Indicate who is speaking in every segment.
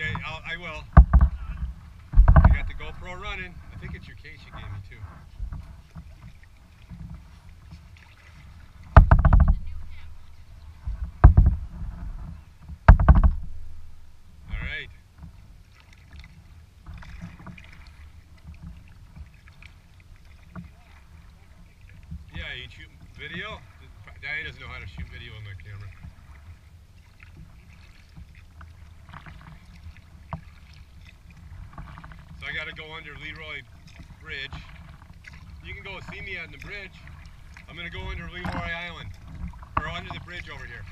Speaker 1: Okay, I'll, I will. I got the GoPro running. I think it's your case you gave me too. All right. Yeah, you shoot video? Diane doesn't know how to shoot video on my camera. So I gotta go under Leroy Bridge. You can go see me on the bridge. I'm gonna go under Leroy Island. Or under the bridge over here.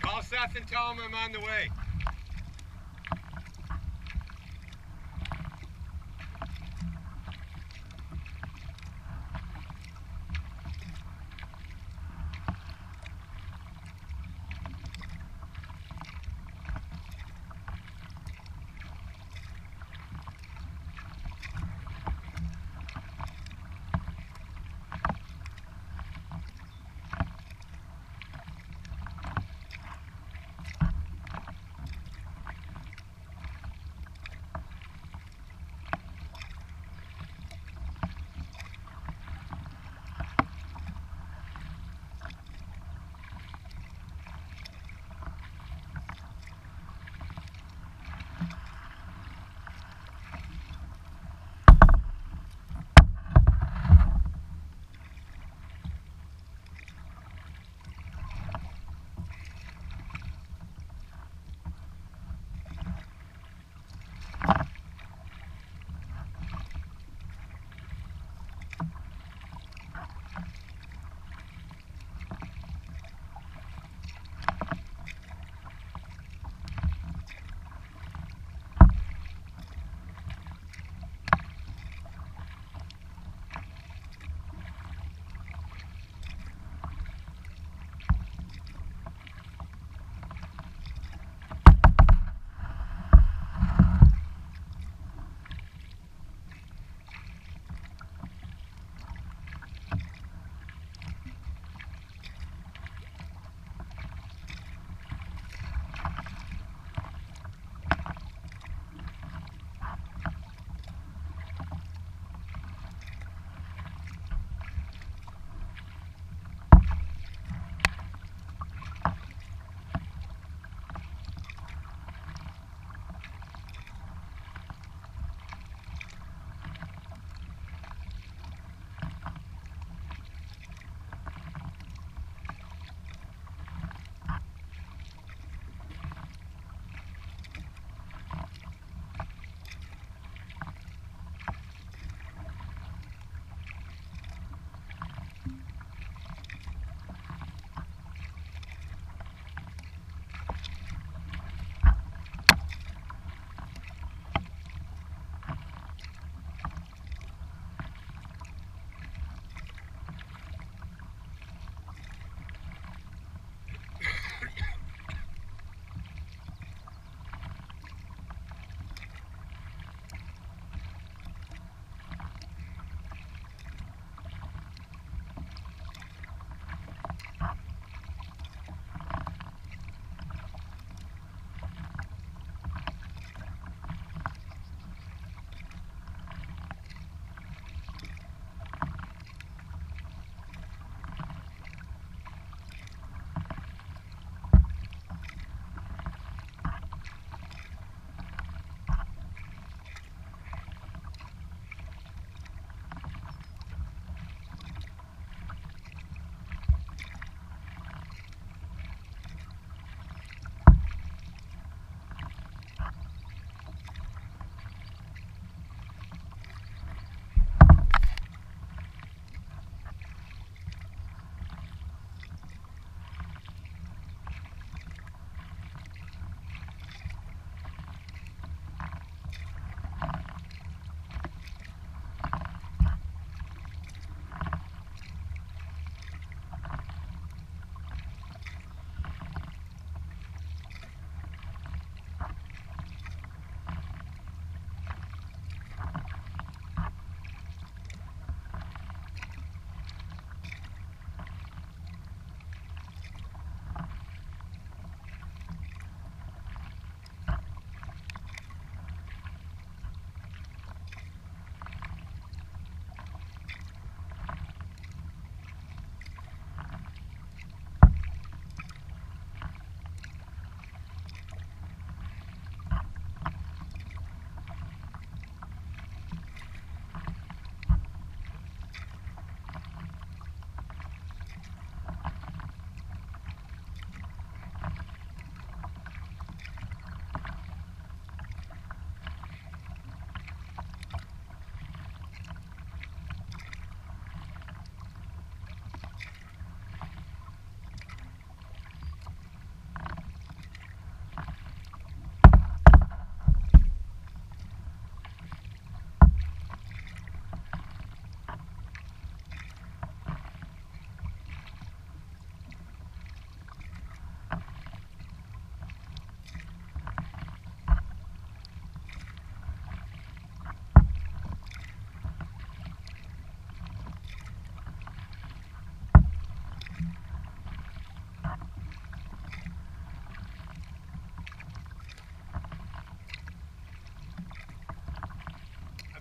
Speaker 1: Call Seth and tell him I'm on the way.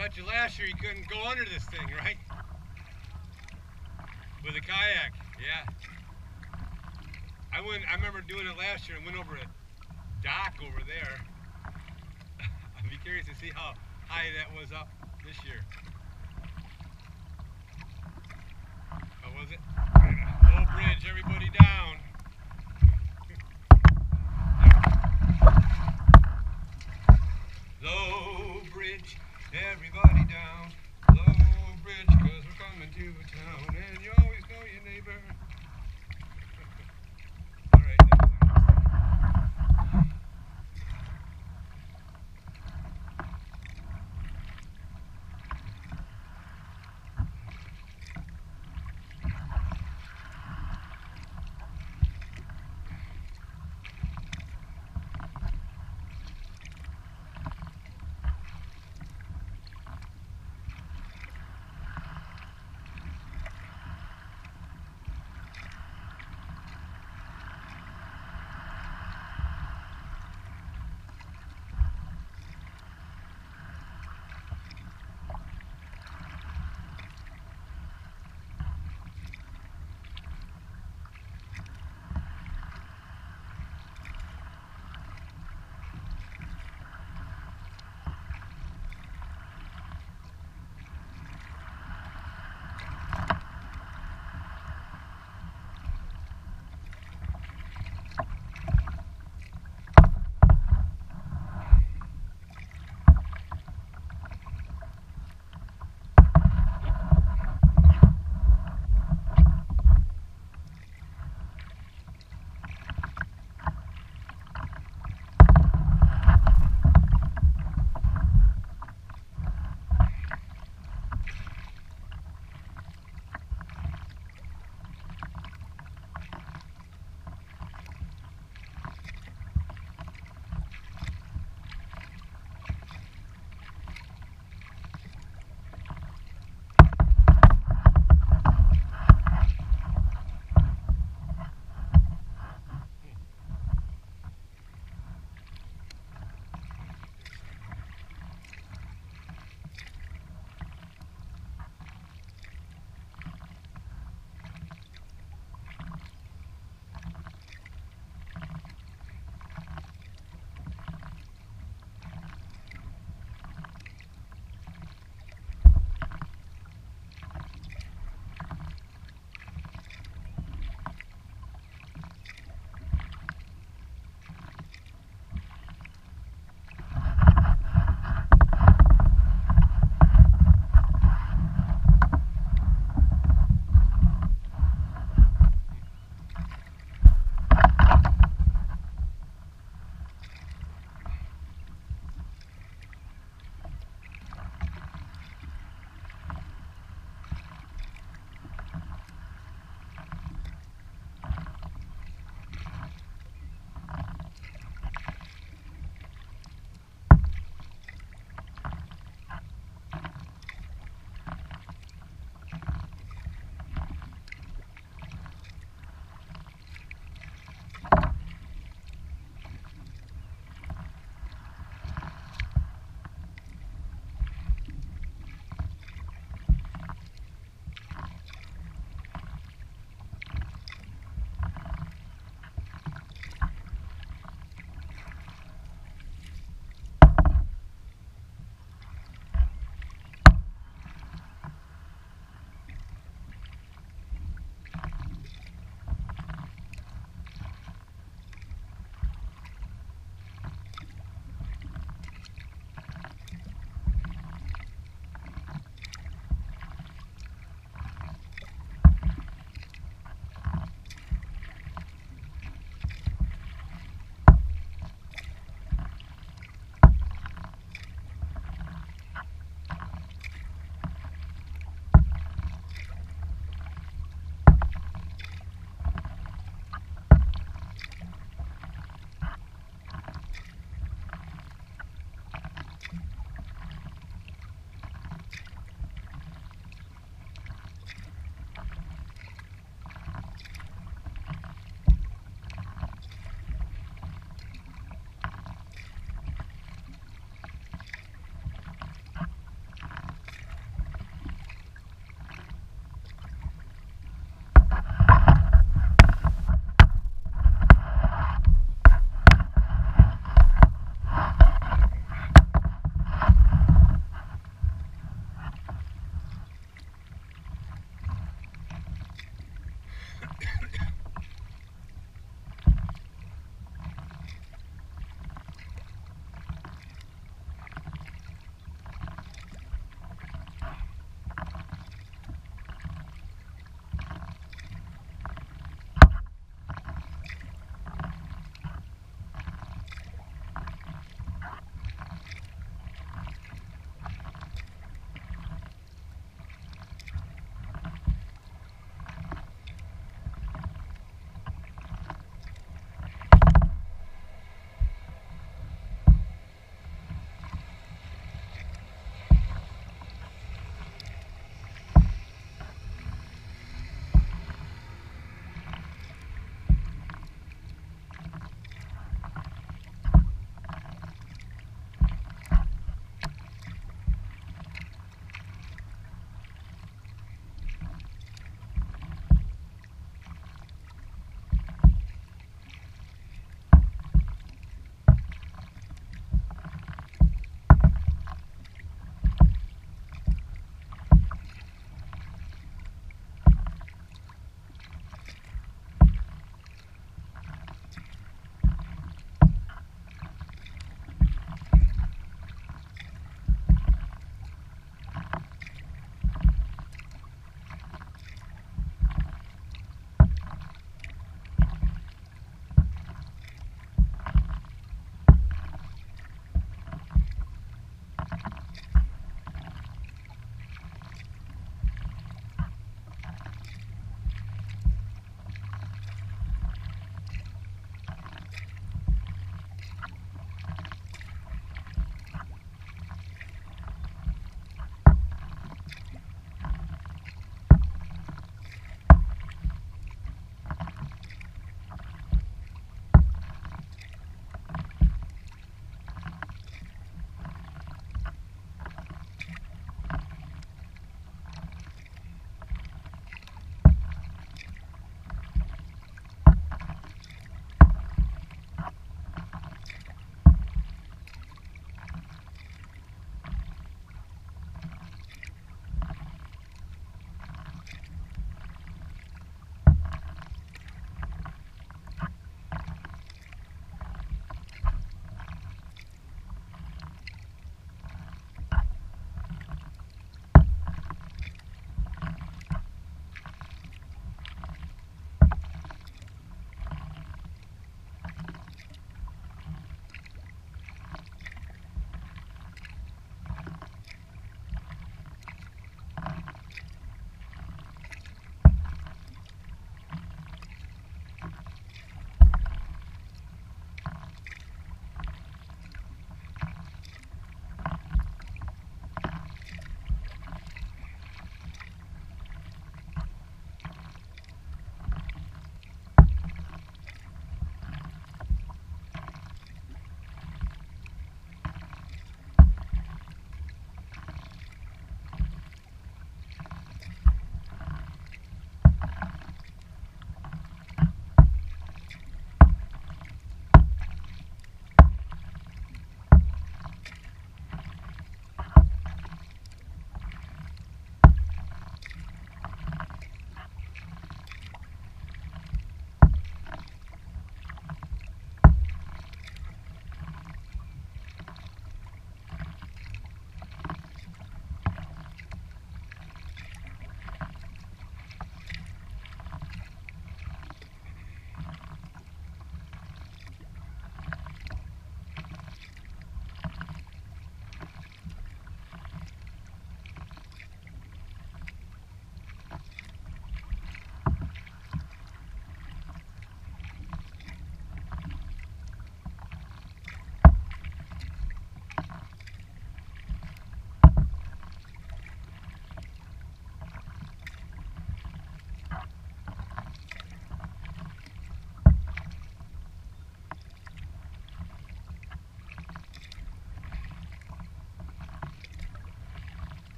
Speaker 1: Bet you last year you couldn't go under this thing, right? With a kayak, yeah. I went. I remember doing it last year and went over a dock over there. I'd be curious to see how high that was up this year. How was it? Low bridge, everybody down.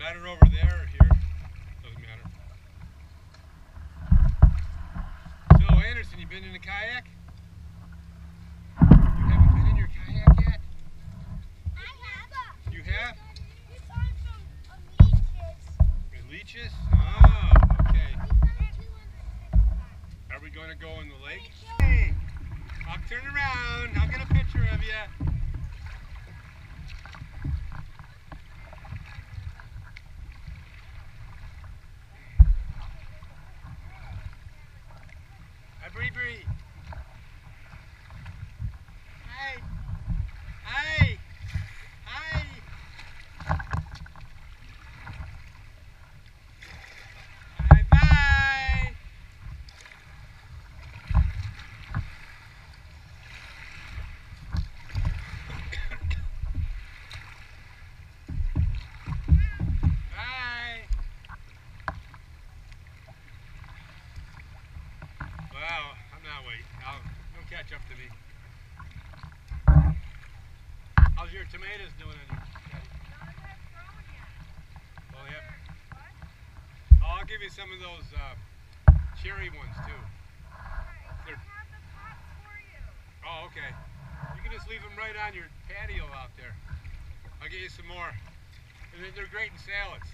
Speaker 1: Better over there or here? Doesn't matter. So Anderson, you been in a kayak? You haven't been in your kayak yet? You have? With leeches? Oh, okay. Are we going to go in the lake? Hey, I'll turn around. I'll get a picture of you. Catch up to me. How's your tomatoes doing in your Oh, yeah. Oh, I'll give you some of those uh, cherry ones too. They're- Oh, okay. You can just leave them right on your patio out there. I'll get you some more. They're great in salads.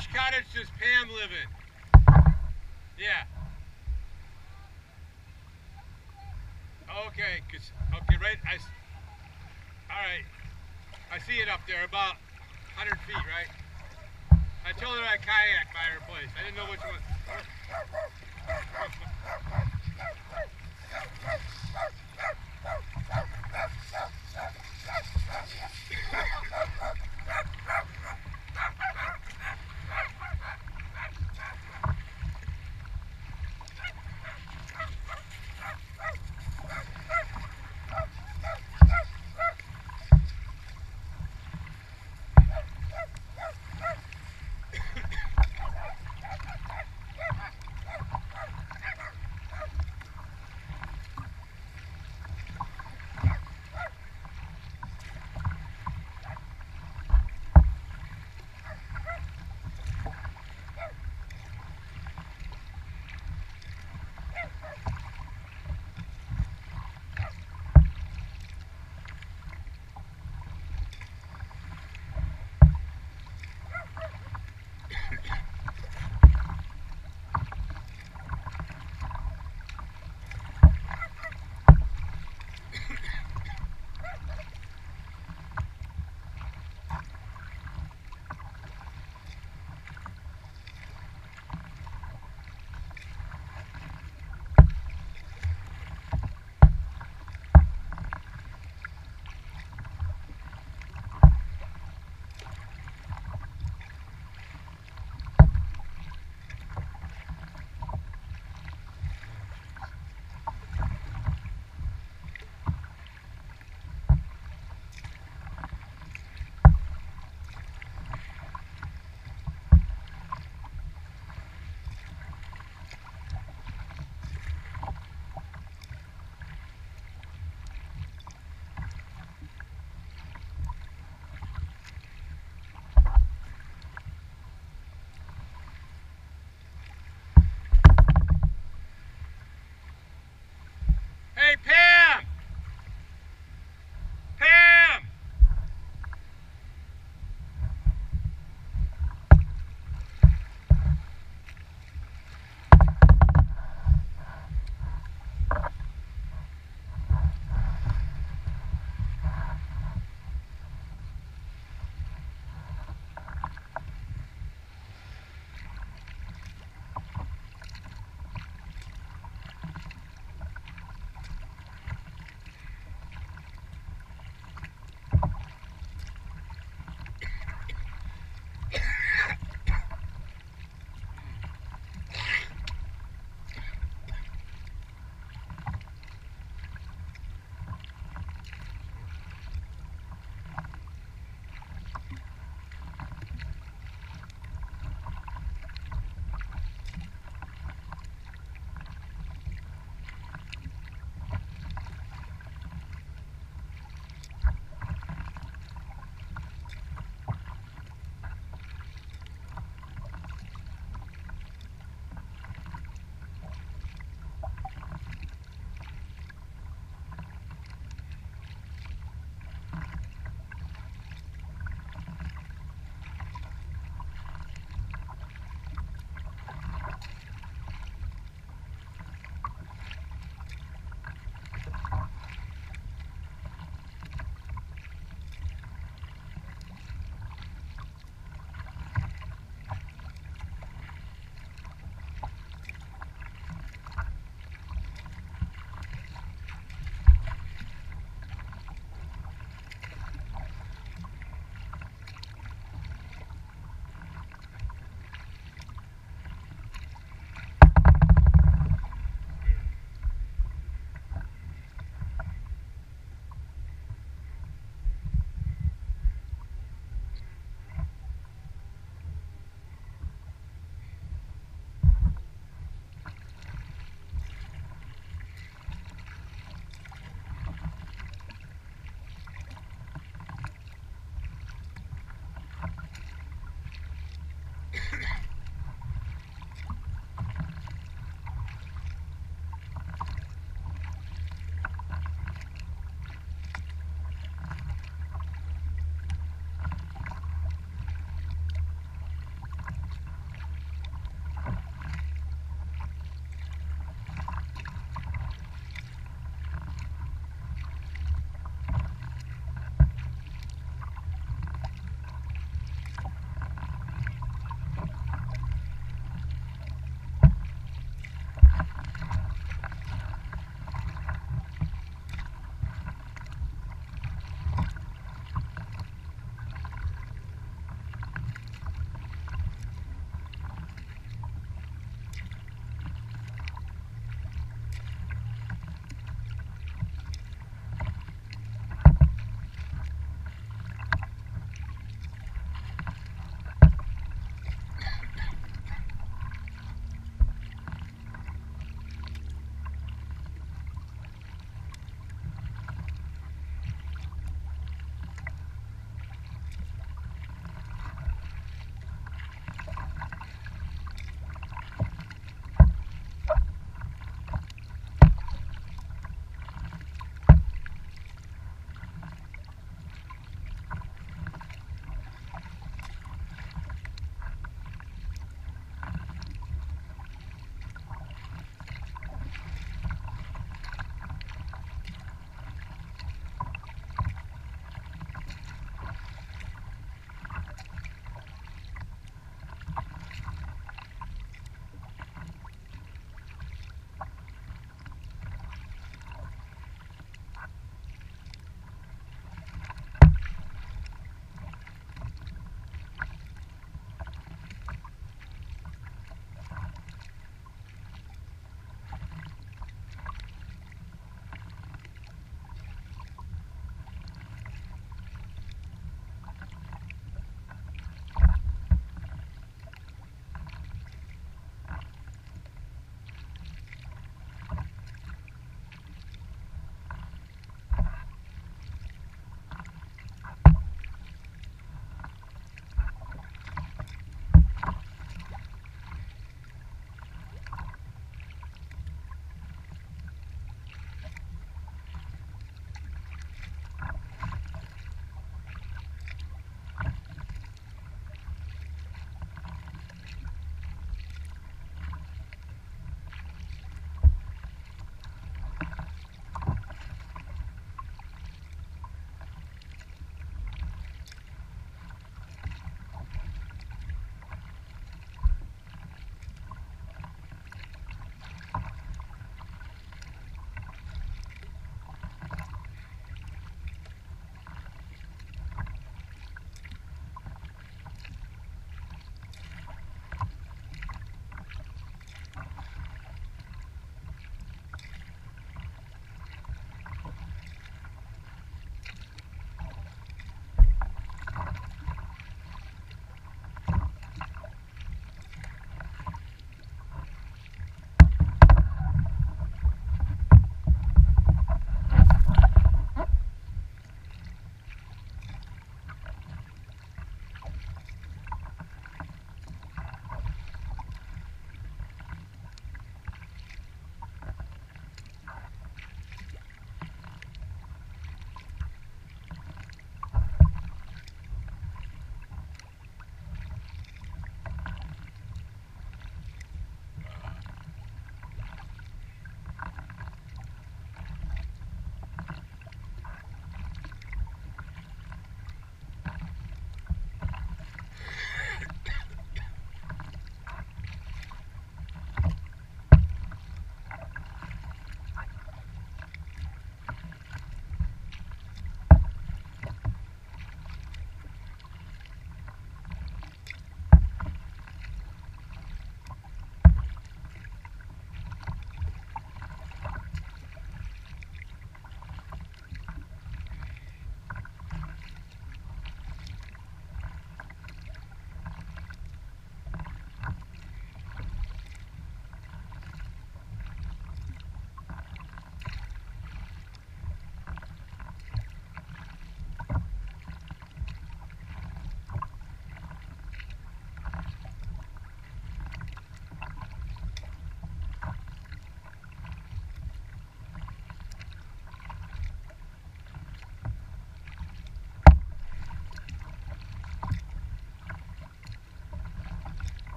Speaker 1: Which cottage does Pam live in? Yeah. Okay, 'cause- okay, right. I. All right. I see it up there, about 100 feet, right? I told her I kayak by her place. I didn't know which one.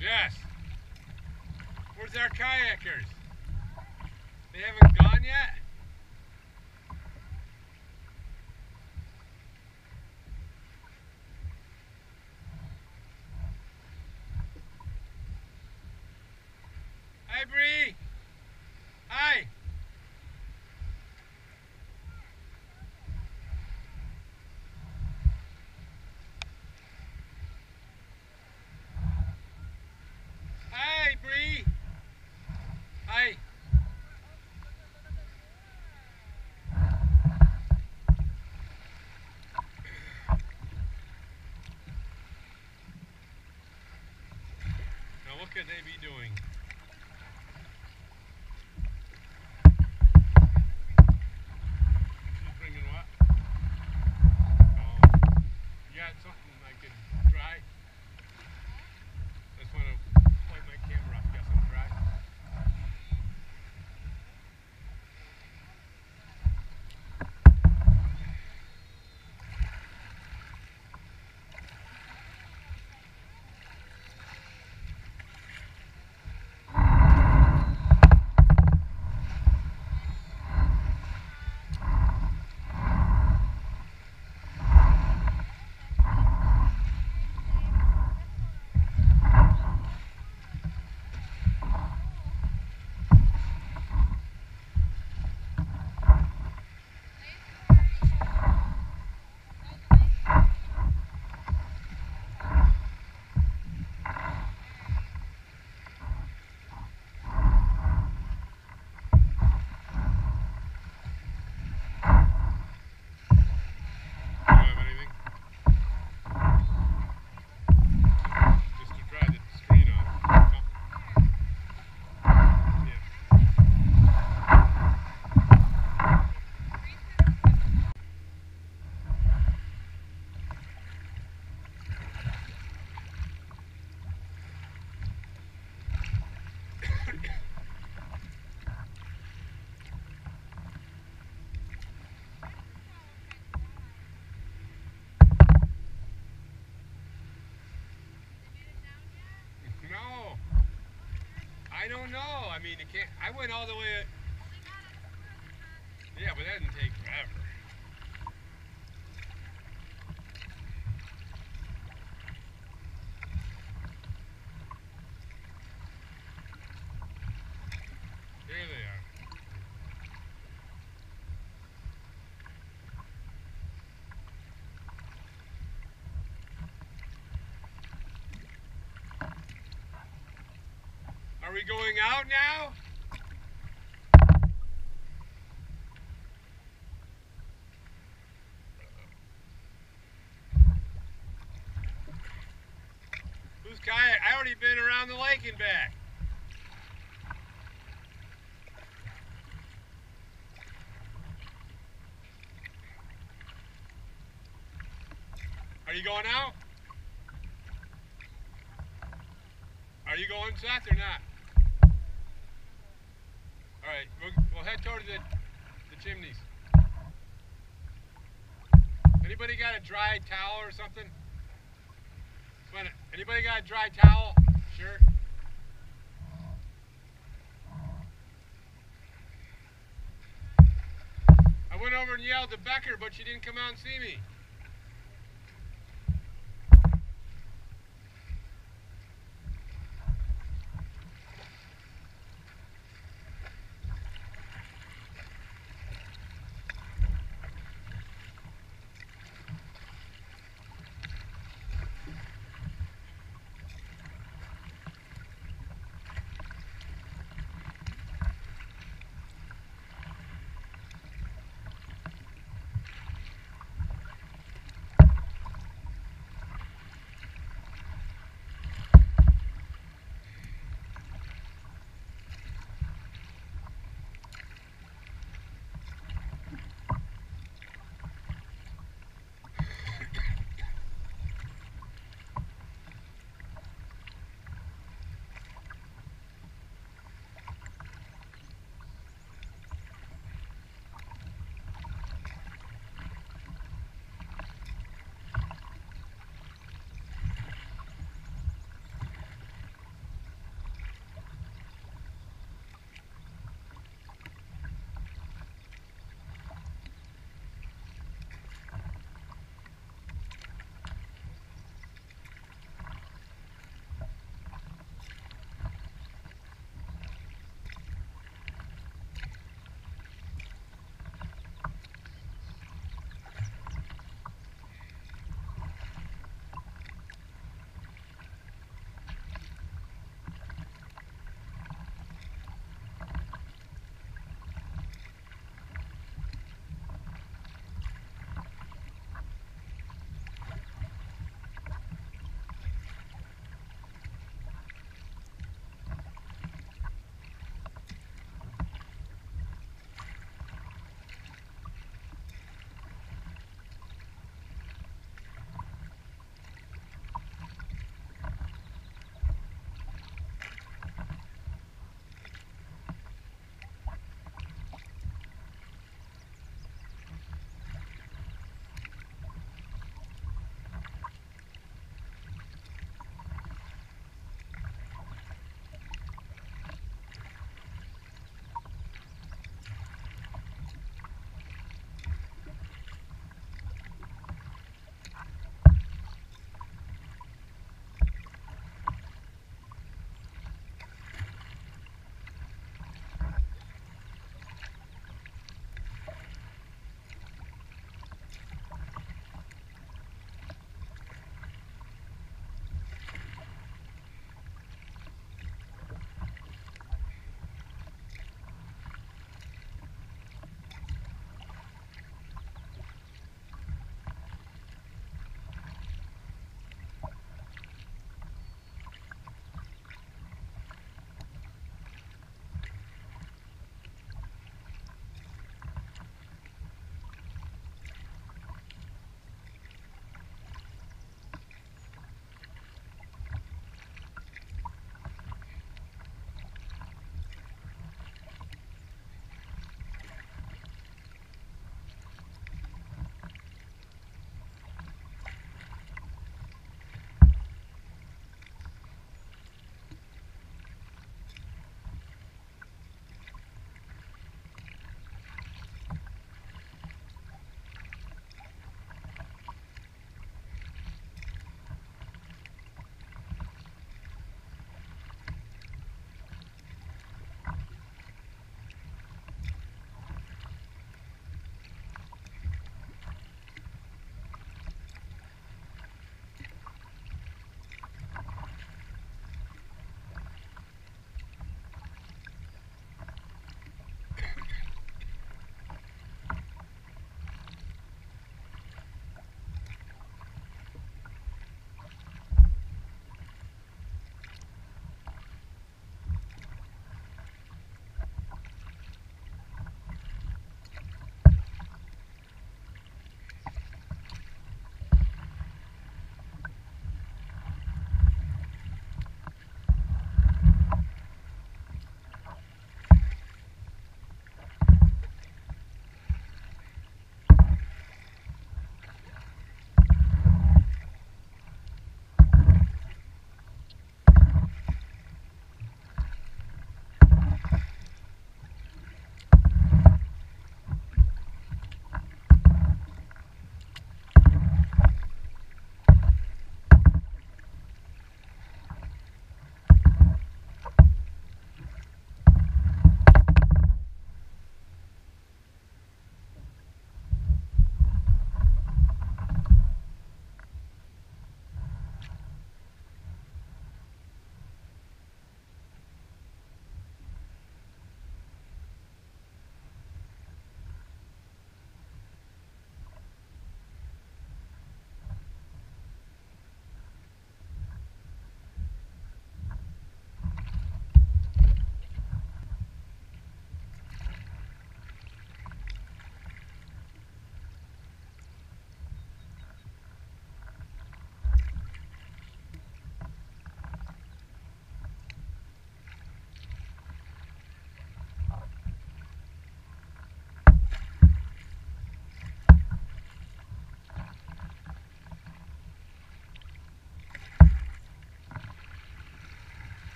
Speaker 1: Yes. Where's our kayakers? They haven't gone yet? Could they be doing? She's bringing what? Oh, you got something I can try? Just want to point my camera up. Got some dry? You don't have anything? Just to try the screen on. Yeah. No. I don't know. I mean, it can't. I went all the way. Yeah, but that didn't take forever. There they are. Are we going out now? Who's kayak? I already been around the lake and back. Are you going out? Are you going, Seth, or not? All right, we'll, we'll head toward the, the chimneys. Anybody got a dry towel or something? Anybody got a dry towel? Sure. I went over and yelled to Becker, but she didn't come out and see me.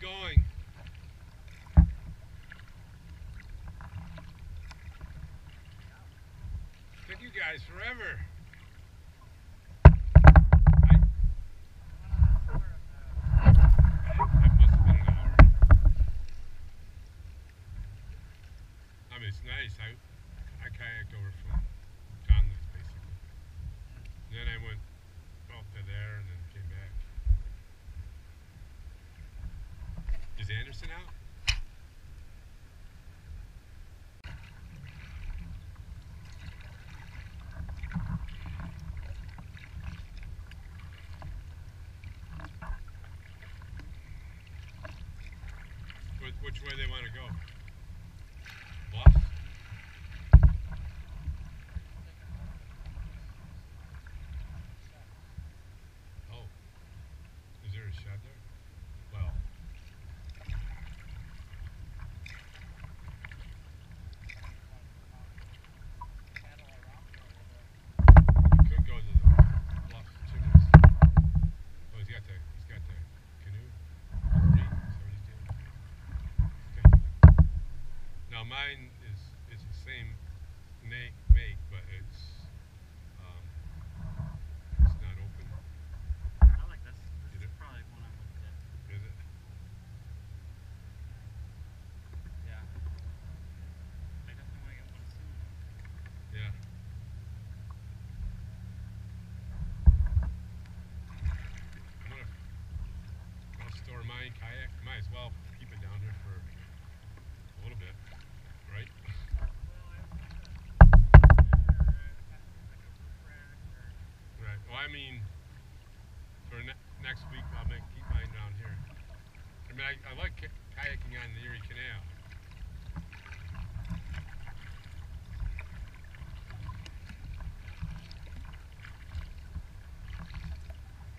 Speaker 1: going. Took you guys forever. Anderson out? Which, which way they want to go? Bluff? Oh. Is there a shed there? Well. you Could go to the bluff chickens. Oh, he's got the he's got the canoe. Reed, is that what he's doing? Okay. Now mine is is the same make make, but it's um it's not open.
Speaker 2: I like this. This
Speaker 1: Did
Speaker 2: is probably one I would get.
Speaker 1: Is it?
Speaker 2: Yeah. I definitely want to get one soon.
Speaker 1: Yeah. I'm gonna I'll store my kayak. Might as well keep it down here for a little bit, right? Right. Well, I mean, for ne- next week, I'll make keep mine down here. I mean, I, I like ki- kayaking on the Erie Canal.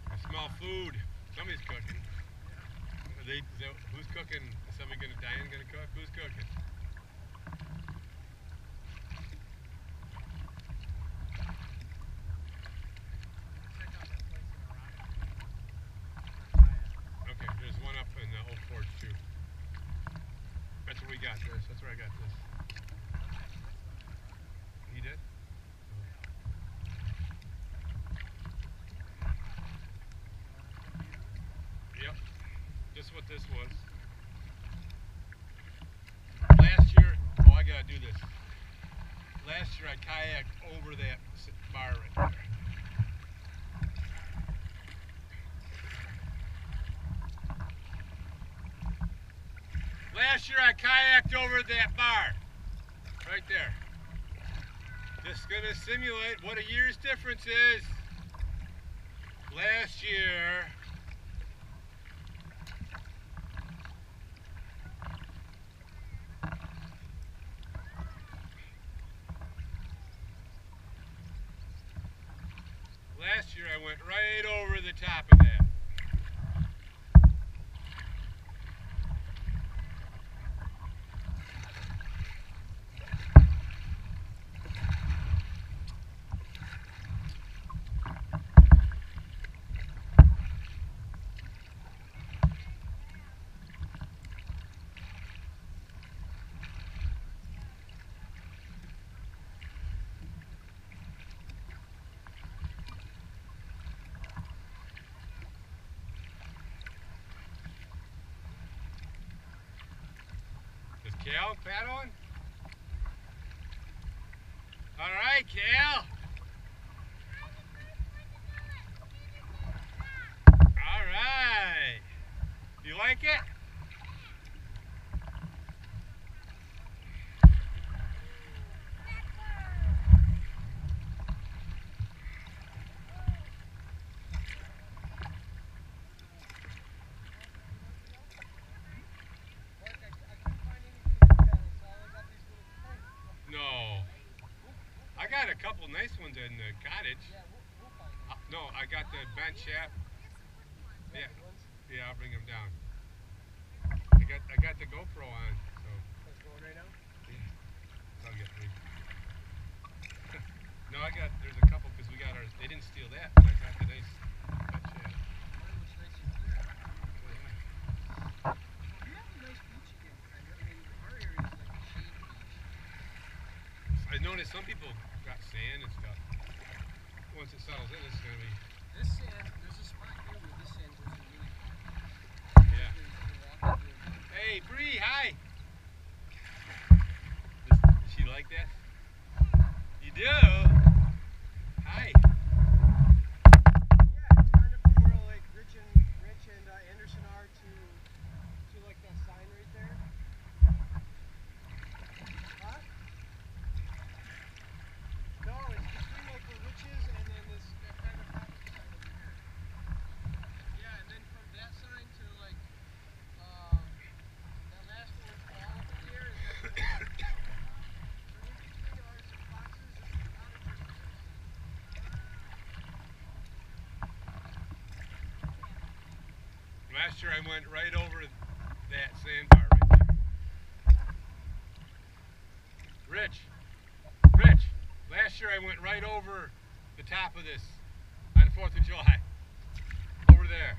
Speaker 1: I smell food. Somebody's cooking. They, that, who's cooking? Is somebody gonna Diane gonna cook? Who's cooking? Okay, there's one up in the old porch too. That's where we got this. That's where I got this. He did? Yep. This is what this was. Last year, oh, I gotta do this. Last year I kayaked over that s- bar right there. Year I kayaked over that bar. Right there. Just gonna simulate what a year's difference is. Last year. Last year I went right over the top of that. Is Cal paddling? All right, Cal. All right. You like it? No. I got a couple nice ones in the cottage. Uh, no, I got the bench shaft. Yeah, yeah, I'll bring them down. I got I got the GoPro on, so I'll get three. no, I got there's a couple because we got our they didn't steal that, but I got the nice yeah. I noticed some people got sand and stuff.
Speaker 3: Once it settles in, it's gonna be.
Speaker 4: This sand, there's a spot here where this sand goes in really
Speaker 3: Yeah.
Speaker 4: You can walk through it.
Speaker 3: Hey, Bree, hi. Does she like that? You do? Hi.
Speaker 4: Yeah, it's kind of from where like Rich and Rich and uh, Anderson are to to like that sign right there. Huh? No, it's between like where Rich is and then this that kind of property sign over here. Yeah, and then from that sign to like uh that last one all over here is that so in between are some boxes and some cottages and stuff.
Speaker 3: Last I went right over that sandbar right there. Rich, Rich, last year I went right over the top of this on 4th of July. Over there.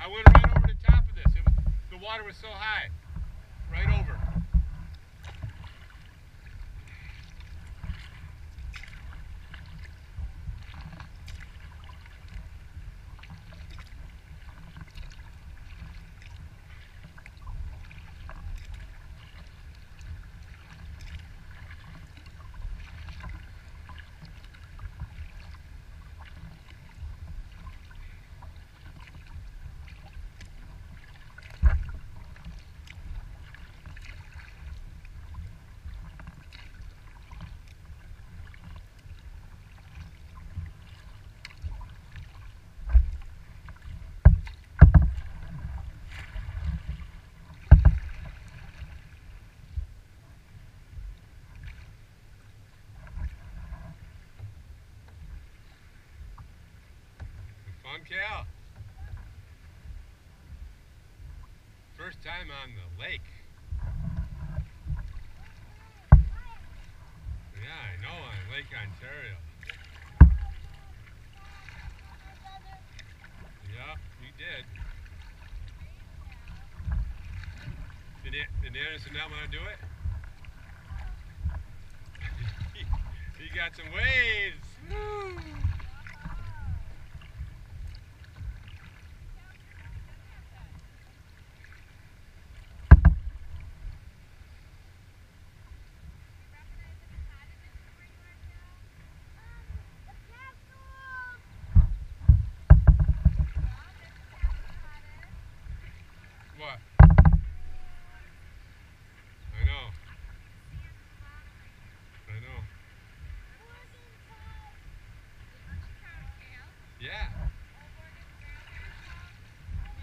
Speaker 3: I went right over the top of this. It was, the water was so high. Right over. Fun cow. First time on the lake. Yeah, I know on Lake Ontario. Yeah, you did. Did, did not want to do it? he got some waves. Woo. What? I know. I know. Yeah.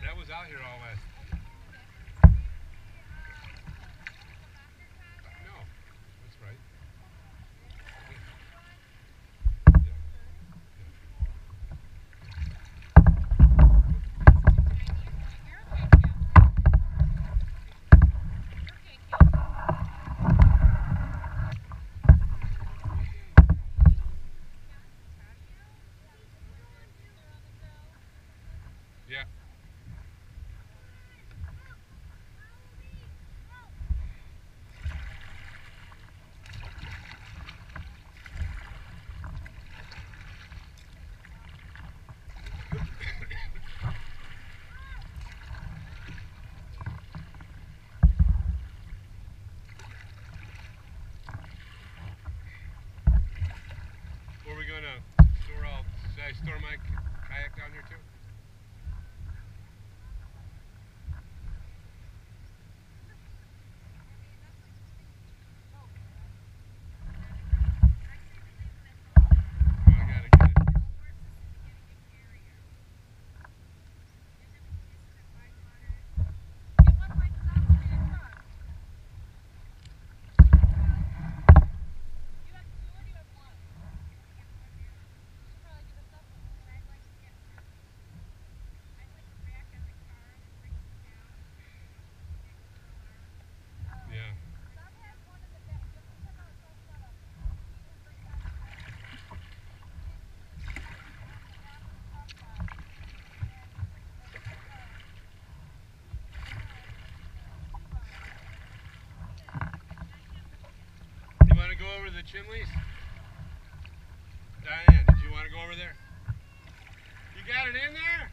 Speaker 3: That was out here all last. No, that's right. Yeah. Yeah. Were we gonna store all? My kayak down here too? Oh, I gotta get it.
Speaker 1: Chimleys? Diane, did you want to go over there? You got it in there?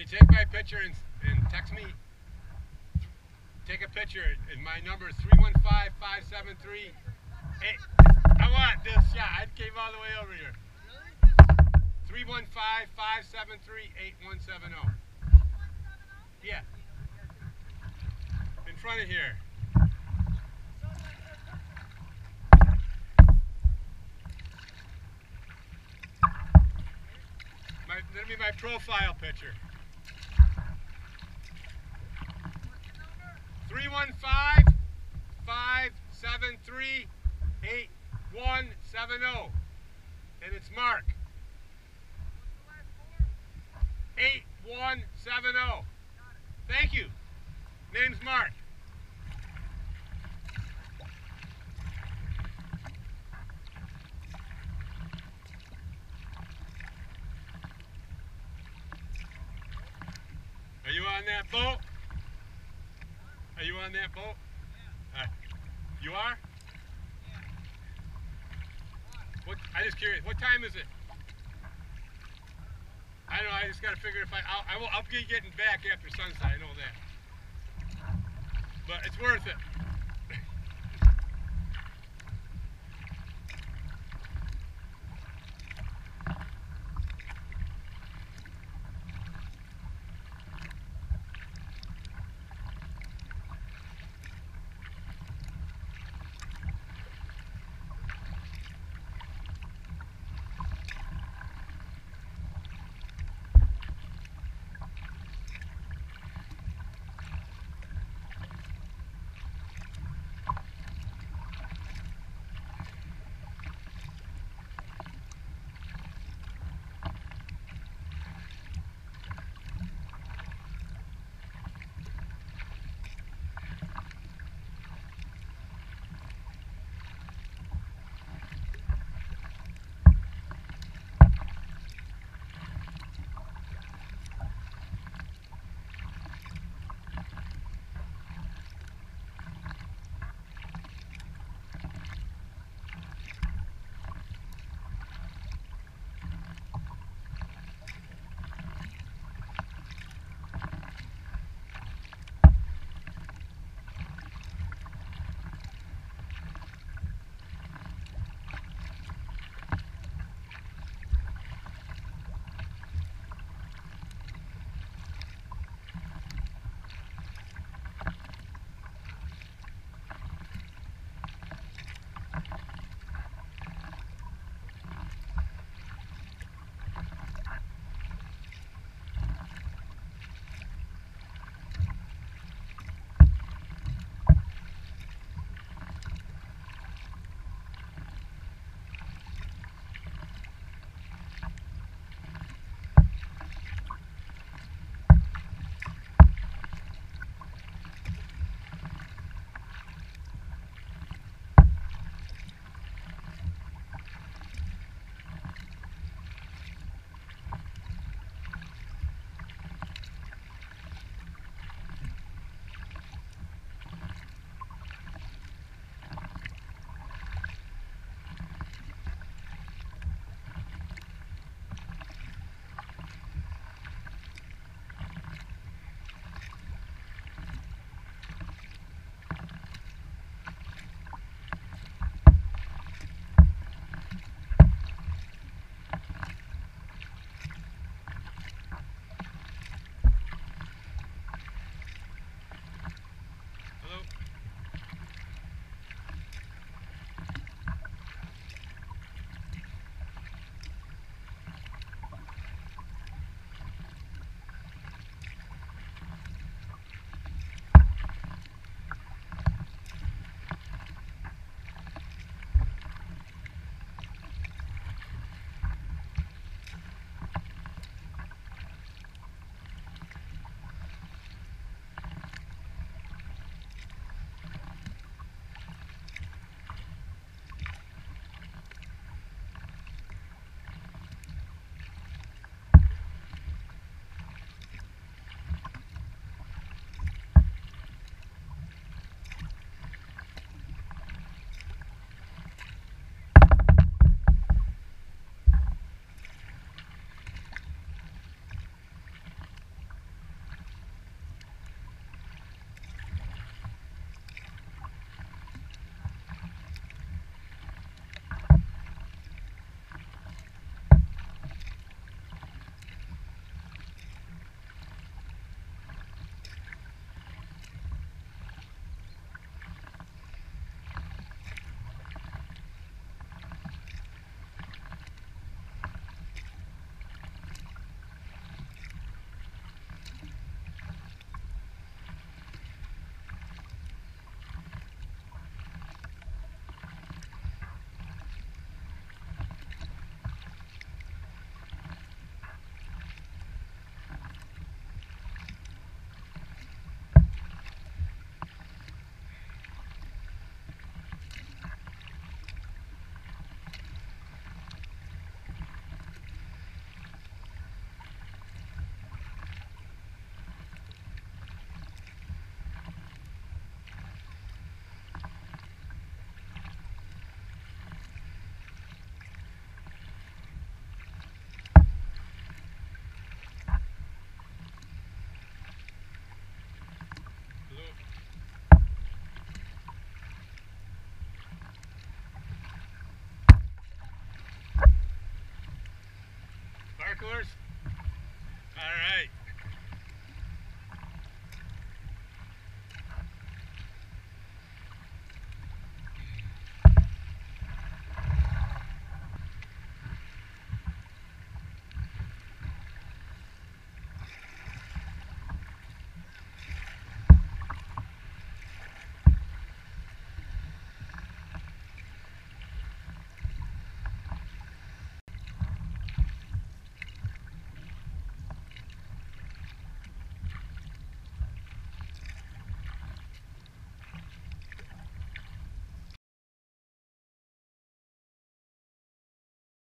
Speaker 1: You take my picture and, and text me? Take a picture, and my number is 315 573 I want this shot. I came all the way over here. 315 573 8170. Yeah. In front of here. My, that'll be my profile picture. 315 573 8170. And it's Mark. 8170. Thank you. Name's Mark. Are you on that boat? Are you on that boat? Uh, you are? What? I just curious. What time is it? I don't know. I just got to figure if I I'll, I will I'll be getting back after sunset. I know that. But it's worth it.